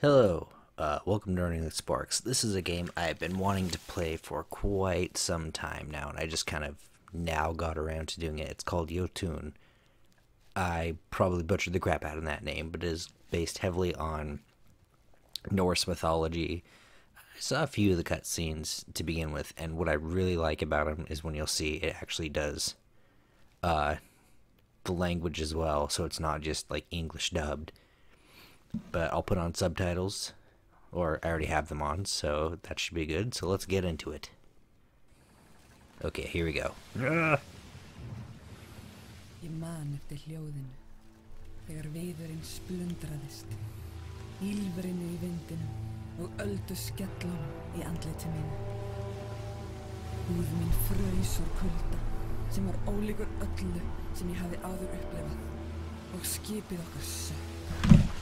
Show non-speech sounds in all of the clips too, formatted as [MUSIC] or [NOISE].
Hello, uh, welcome to Running With Sporks. This is a game I've been wanting to play for quite some time now, and I just kind of now got around to doing it. It's called Jotun. I probably butchered the crap out of that name, but it is based heavily on Norse mythology. I saw a few of the cutscenes to begin with, and what I really like about them is when you'll see it actually does uh, the language as well, so it's not just like English dubbed. But I'll put on subtitles, or I already have them on, so that should be good. So let's get into it. Okay, here we go. Ah. Ég man eftir hljóðinu þegar splundraðist, í vindinum og öldu skellum í andliti mínu. Húð mín fröys úr kulda sem var ólíkur öllu sem ég hafi áður upplifað og skipið okkar.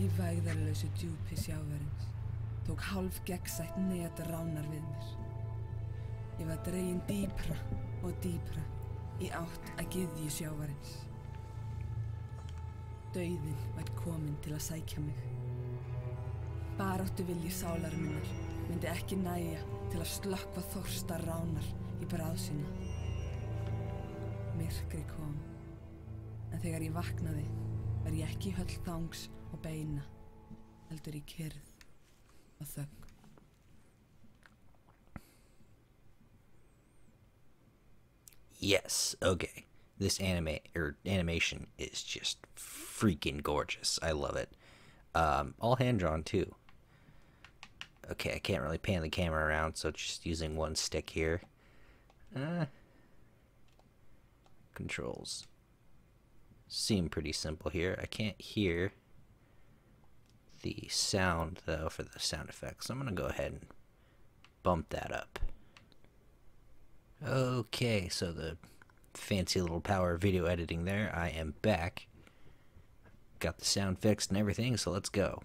Í vægðarlausu djúpi sjáverins tók hálf gegnsætt net ránar við mér. Ég var dregin dýpra og dýpra í átt að gyðju sjávarins. Dauðin var komin til að sækja mig. Baráttu vilji sálar minnar myndi ekki næja til að slökkva þorsta ránar í bráðsina. Myrkri kom, en þegar ég vaknaði var ég ekki höll þangs og beina, heldur í kyrð og þögn. Yes, okay. This anime or animation is just freaking gorgeous. I love it. Um, all hand drawn too. Okay, I can't really pan the camera around, so just using one stick here. Uh, controls seem pretty simple here. I can't hear the sound though for the sound effects. I'm gonna go ahead and bump that up. Okay, so the fancy little power video editing there. I am back. Got the sound fixed and everything, so let's go.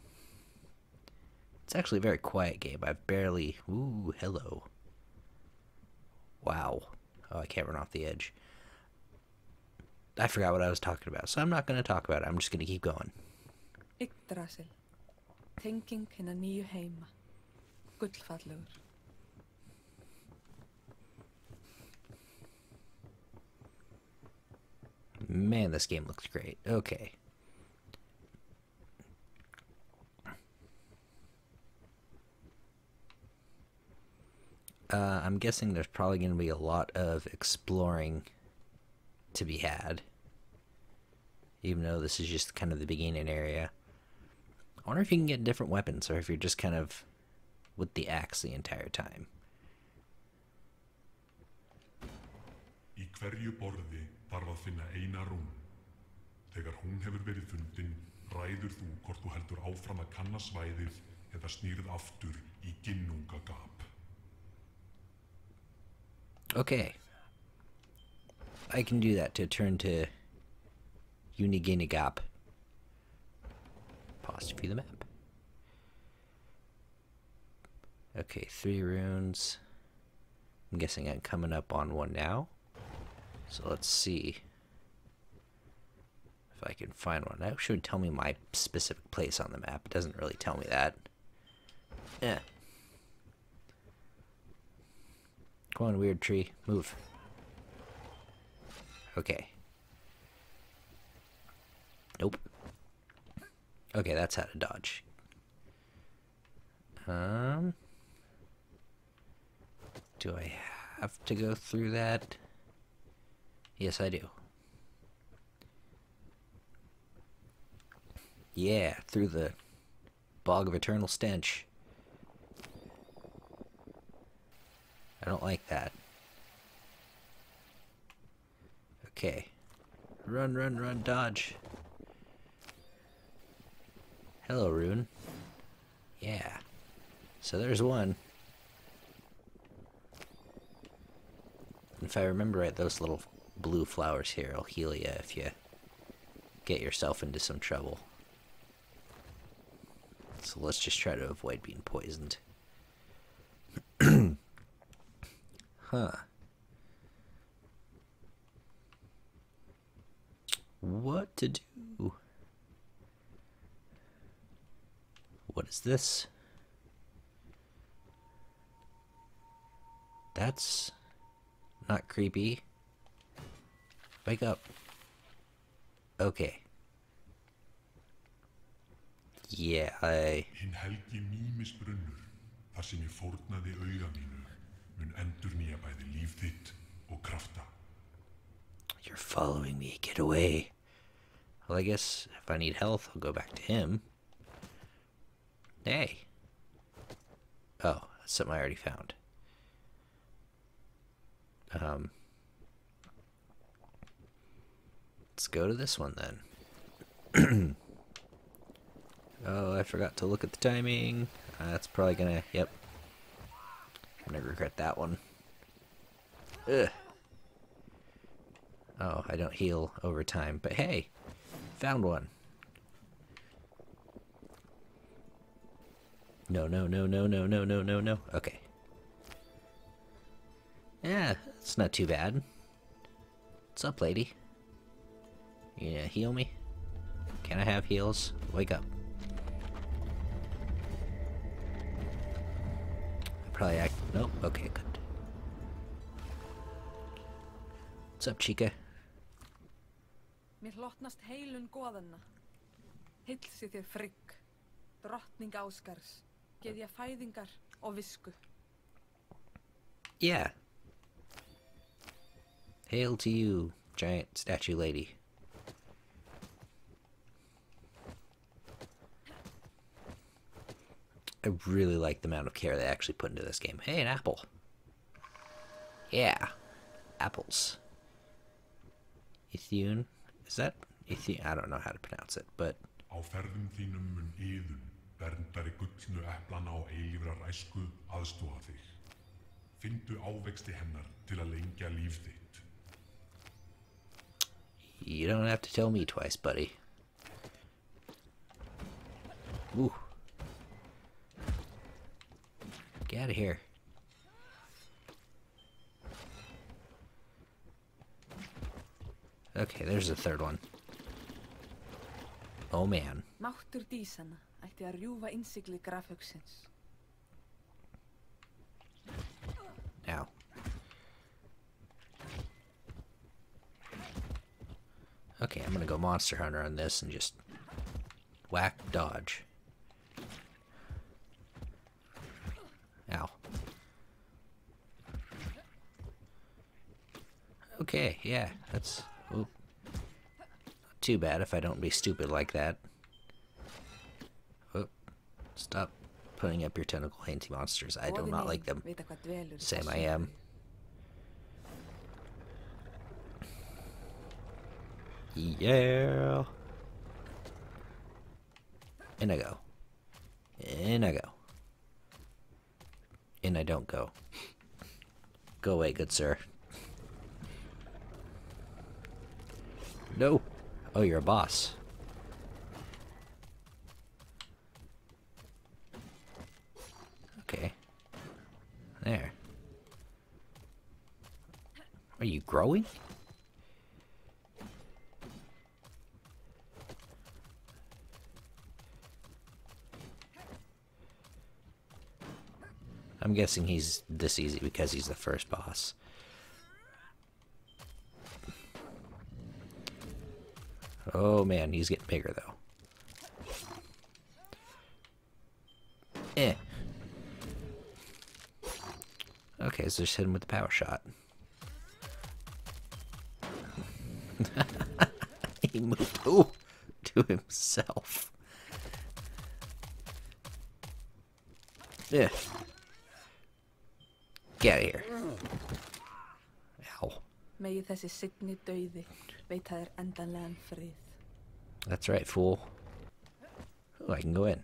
It's actually a very quiet game. I've barely. Ooh, hello. Wow. Oh, I can't run off the edge. I forgot what I was talking about, so I'm not going to talk about it. I'm just going to keep going. Tenging hinna nýju heima, gullfallegur. Man, this game looks great. Okay. Uh, I'm guessing there's probably going to be a lot of exploring to be had. Even though this is just kind of the beginning area. I wonder if you can get different weapons or if you're just kind of with the axe the entire time. Í hverju borði þarf að finna eina rún. Þegar hún hefur verið fundin, ræður þú hvort þú heldur áfram að kanna svæðið eða snýrð aftur í ginnungagap. Okay. I can do that to turn to Uniginigap. View the map. Okay, three runes. I'm guessing I'm coming up on one now. So let's see if I can find one. That should tell me my specific place on the map. It doesn't really tell me that. Yeah. Come on, weird tree. Move. Okay. Nope. Okay, that's how to dodge. Um. Do I have to go through that? Yes, I do. Yeah, through the bog of eternal stench. I don't like that. Okay. Run, run, run, dodge. Hello, Rune. Yeah. So there's one. If I remember right, those little blue flowers here will heal you if you get yourself into some trouble. So let's just try to avoid being poisoned. [CLEARS THROAT] huh. What to do? What is this? That's not creepy. Wake up. Okay. Yeah, I... Hinn helgi mýmisbrunnur, þar sem ég fórnaði auga mínu, mun endur nýja bæði líf þitt og krafta. You're following me. Get away. Well, I guess if I need health, I'll go back to him. Hey. Oh, that's something I already found. Um. Let's go to this one then. [CLEARS THROAT] oh, I forgot to look at the timing. Uh, that's probably gonna. Yep. I'm gonna regret that one. Ugh. Oh, I don't heal over time. But hey, found one. No, no, no, no, no, no, no, no, no. Okay. Yeah, it's not too bad. What's up, lady? You gonna heal me? Can I have heals? Wake up. I probably act. Nope. Okay, good. What's up, Chica? Mér hlotnast heilun goðanna. Hilsi þér frigg, drottning áskars, geðja fæðingar og visku. Yeah. Hail to you, giant statue lady. I really like the amount of care they actually put into this game. Hey, an apple. Yeah. Apples. Ithune? Is that Ithune? I don't know how to pronounce it, but Á ferðum þínum mun yðun, verndari er gullnu eplana og eilífrar æsku aðstóða þig. Findu ávexti hennar til að lengja líf þitt. you don't have to tell me twice, buddy. Ooh. Get out of here. Okay, there's the third one. Oh man. Máttur dísana ætti að rjúfa innsigli grafhauksins. Ow. Okay, I'm gonna go Monster Hunter on this and just whack dodge. Ow. Okay, yeah, that's too bad if I don't be stupid like that. Stop putting up your tentacle hanty monsters. I do not like them. Vita hvað dvelur í Same I am. Yeah. In I go. In I go. In I don't go. Go away, good sir. No. Oh, you're a boss. Okay. There. Are you growing? I'm guessing he's this easy because he's the first boss. Oh man, he's getting bigger though. Eh. Okay, so just hit him with the power shot. He moved [LAUGHS] ooh, to himself. Yeah. Get out of here. Ow. Megi þessi signi dauði veita þér endanlegan frið. That's right, fool. Oh, I can go in.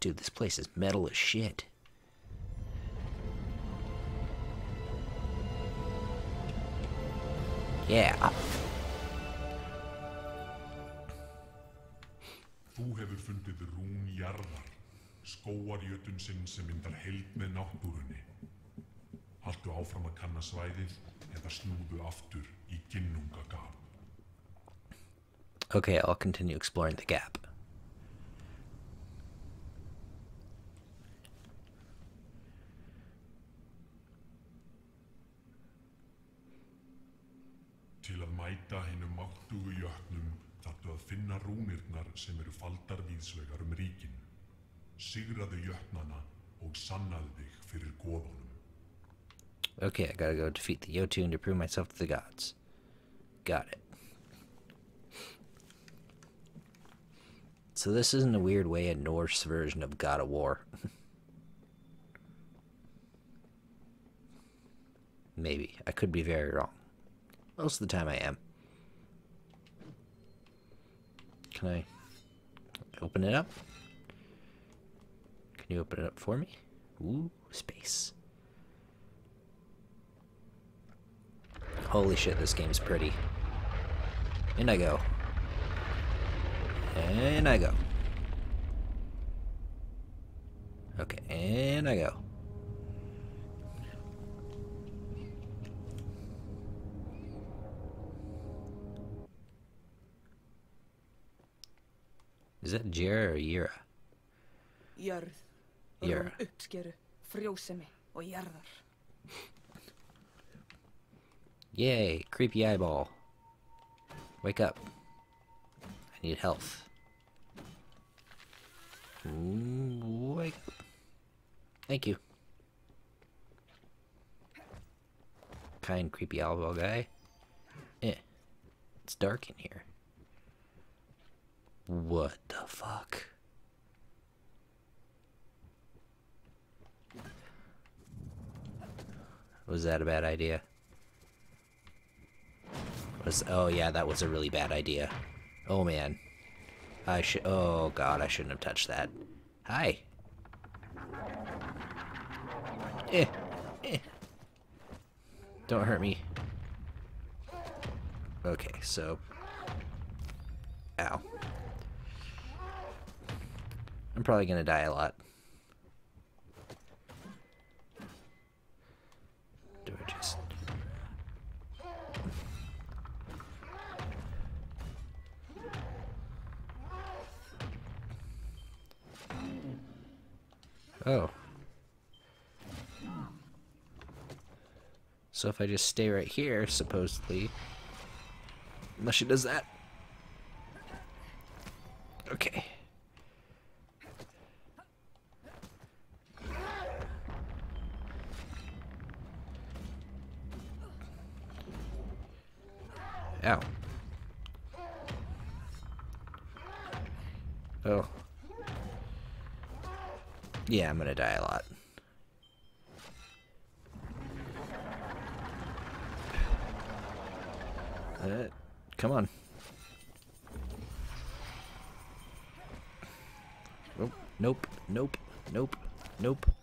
Dude, this place is metal as shit. Yeah. Þú hefur fundið rún jarðar, skóarjötun sinn sem myndar heild með náttúrunni. Áfram að kanna svæðið eða snúðu aftur í ginnungagap. Okay, I'll continue exploring the gap. Að finna rúnirnar sem eru faldar um ríkin. Sigraðu jötnana og sannaðu þig fyrir goðunum. Okay, I gotta go defeat the Jotun to prove myself to the gods. Got it. So this isn't a weird way a Norse version of God of War. [LAUGHS] Maybe. I could be very wrong. Most of the time I am. Can I open it up? Can you open it up for me? Ooh, space. Holy shit, this game's pretty. In I go. And I go. Okay, and I go. Is that Jera or? Jörð, Jörð. rúm uppskeru, frjósemi og jarðar. Yay, creepy eyeball. Wake up. I need health. Ooh, wake up. Thank you. Kind creepy eyeball guy. Eh. It's dark in here. What the fuck? Was that a bad idea? Was oh yeah, that was a really bad idea. Oh man. I should oh god, I shouldn't have touched that. Hi. Eh. Eh. Don't hurt me. Okay, so Ow. I'm probably gonna die a lot. Do I just Oh. So if I just stay right here, supposedly, unless she does that. Okay. Ow. Oh. Yeah, I'm gonna die a lot. Uh, come on. Nope, nope, nope, nope, nope.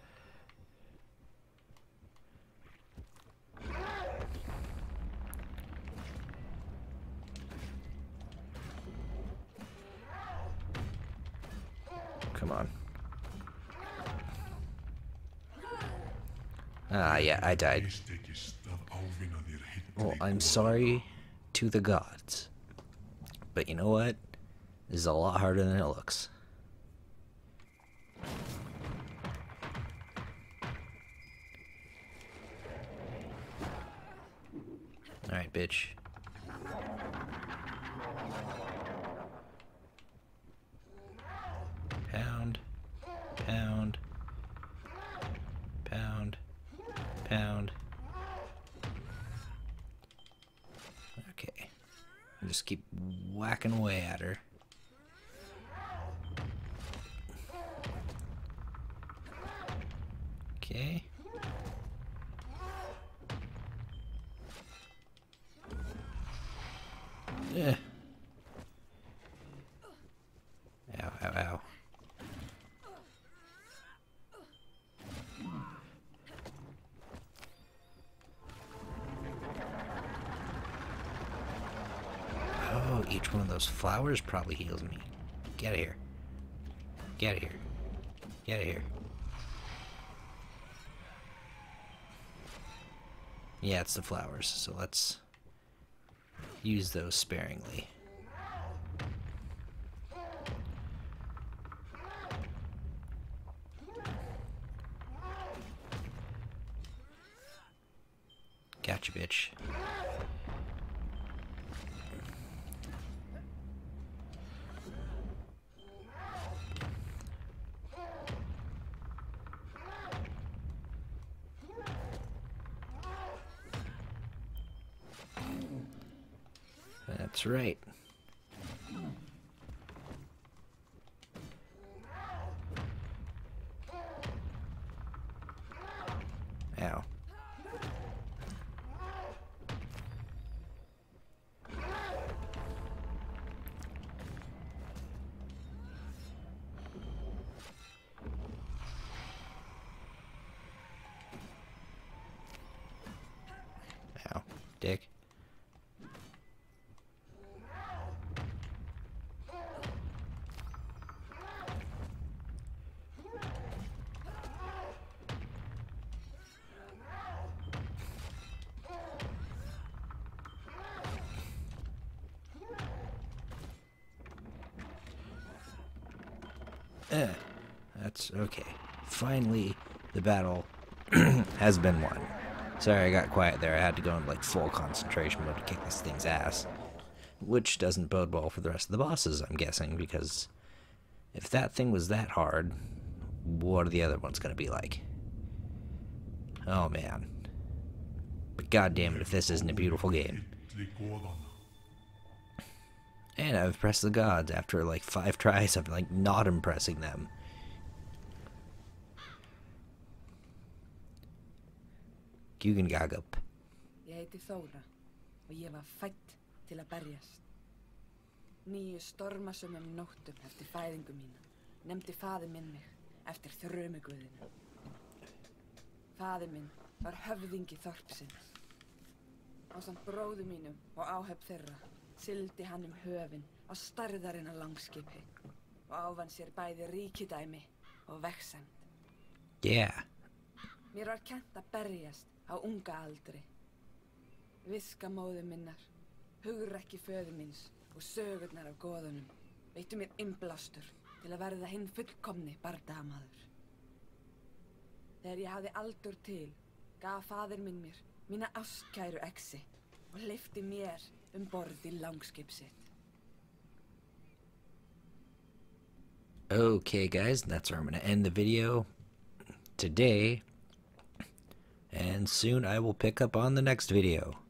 Come on. Ah, yeah, I died. Well, I'm sorry to the gods. But you know what? This is a lot harder than it looks. Alright, bitch. Pound. Pound. Pound. Pound. Okay. And just keep whacking away at her. Each one of those flowers probably heals me. Get out of here. Get out of here. Get out of here. Yeah, it's the flowers, so let's use those sparingly. Gotcha, bitch. That's right. Ow. Ow. Dick. Eh, that's okay. Finally, the battle [CLEARS THROAT] has been won. Sorry, I got quiet there. I had to go into like full concentration mode to kick this thing's ass. Which doesn't bode well for the rest of the bosses, I'm guessing, because if that thing was that hard, what are the other ones going to be like? Oh man. But goddamn it if this isn't a beautiful game. And I've impressed the gods after like five [LAUGHS] tries of like not impressing them. Gugengagap. Ég heiti Þóra og ég var fætt til að berjast. Nýju stormasumum nóttum eftir fæðingu mína nefndi minn mig eftir minn var höfðingi þorpsins. Ásamt bróðu mínum og áhöf þeirra sildi hann um höfin á starðarina langskipi og ávann sér bæði ríkidæmi og vexend. Yeah. Mér var kent að berjast á unga aldri. Viska móðu minnar, hugrekki föðu míns og sögurnar af goðunum veittu mér innblástur til að verða hinn fullkomni bardamaður. Þegar ég hafði aldur til, gaf faðir minn mér mína ástkæru exi og leifti mér um langskip sitt. Okay, guys, that's where I'm going to end the video today. And soon I will pick up on the next video.